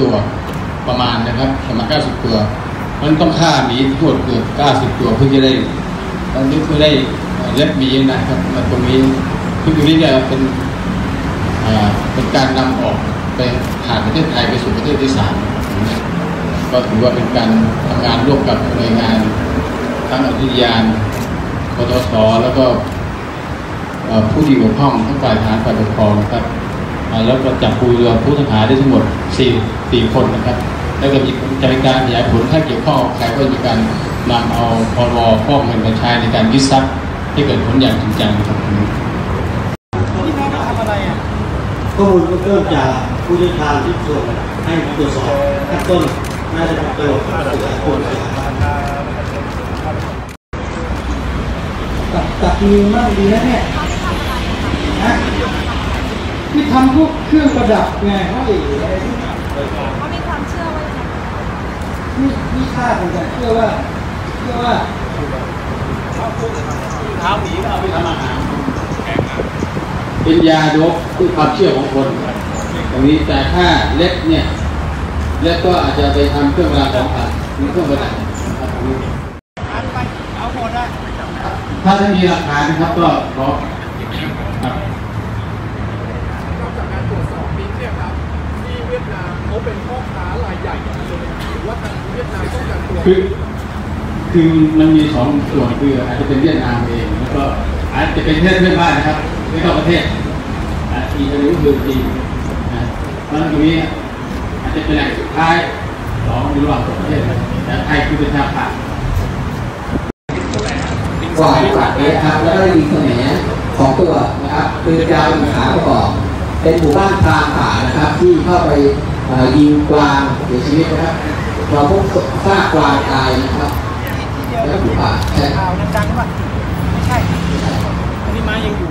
ตัวประมาณนะครับประมาณ90 ตัว มันต้องฆ่าหมีทั้งหมดเกือบ90 ตัวเพื่อจะได้ตอนนี้เพื่อได้เล็บหมีนะครับมาตรงนี้คือตรงนี้เนี่ยเป็นเป็นการนำออกไปผ่านประเทศไทยไปสู่ประเทศที่สามนก็ถือว่าเป็นการทำงานร่วมกับหน่วยงานทั้งอธิยานปตสแล้วก็ผู้ที่เกี่ยวข้องทั้งฝ่ายทหารฝ่ายปกครองครับ แล้วก็จับผู้เรือผู้ต้องหาได้ทั้งหมด 4 4 คนนะครับ แล้วก็มีจะเป็นการขยายผลถ้าเกี่ยวข้องกับใครก็มีการนำเอาพรบฟอกเงินมาใช้ในการยึดทรัพย์ให้เกิดผลอย่างจริงจังนะครับที่น้องทำอะไรอะข้อมูลก็เริ่มจากผู้เชี่ยวชาญที่ส่งให้ตรวจสอบขั้นต้นน่าจะเป็นตัวตัวคนกับกับมือมากดีนะเนี่ยนะ ที่ทำพวกเครื่องประดับไงเขาเอ๋อะไรที่เขามีความเชื่อว่าอย่างไรที่ที่ทราบเหมือนกันเชื่อว่าเชื่อว่าเท้าหมีเอาไปทำอาหารเป็นยาดกที่ความเชื่อของคนตรงนี้แต่ถ้าเล็บเนี่ยเล็บก็อาจจะไปทำเครื่องประดับของขวัญมีเครื่องประดับนะครับตรงนี้าหมดอะถ้าไม่มีหลักฐานนะครับก็ขอ คือคือมันมีสองส่วนคืออาจจะเป็นเวียดนามเองแล้วก็อาจจะเป็นประเทศเพื่อนบ้านนะครับไม่ต้องประเทศอ่าอีกอันหนึงก็คือจีนนะเพราะฉะนั้นตรงนี้อาจจะเป็นแหล่งสุดท้ายสองระหว่างสองประเทศนะแต่ไทยคือเป็นชาติผ่านกว่าที่กว่าเมตรครับแล้วก็ได้มีแขนงของตัวนะครับคือยาวเป็นขาประกอบ เป็นหมู่บ้านพรางป่านะครับที่เข้าไปเอ่อ ยิงกวางเสียชีวิตนะครับเราพบซากกวางตายนะครับที่เดียวแล้วก็หมู่ป่าใช่ข่าวดังๆป่ะไม่ใช่อันนี้มายังอยู่